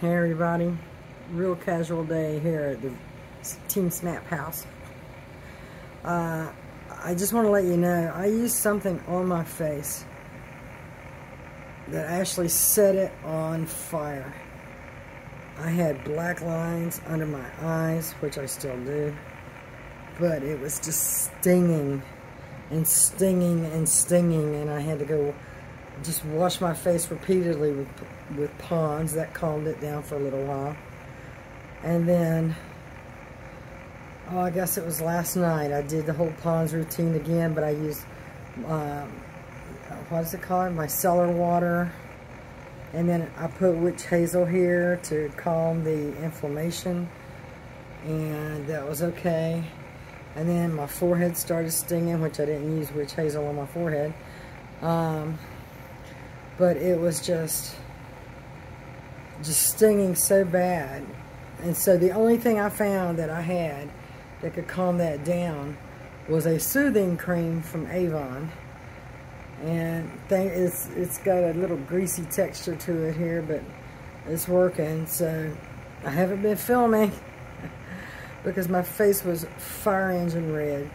Hey everybody, real casual day here at the Team Snap house. Uh, I just want to let you know, I used something on my face that actually set it on fire. I had black lines under my eyes, which I still do, but it was just stinging and stinging and stinging, and I had to go just wash my face repeatedly with with Pond's. That calmed it down for a little while. And then, oh, I guess it was last night. I did the whole Pond's routine again, but I used, um, what is it called? Micellar water. And then I put witch hazel here to calm the inflammation. And that was okay. And then my forehead started stinging, which I didn't use witch hazel on my forehead. Um, but it was just just stinging so bad. And so the only thing I found that I had that could calm that down was a soothing cream from Avon. And it's it's got a little greasy texture to it here but it's working. So I haven't been filming because my face was fire engine red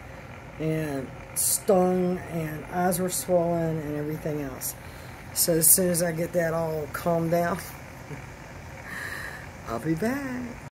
and stung and eyes were swollen and everything else so as soon as I get that all calmed down, I'll be back.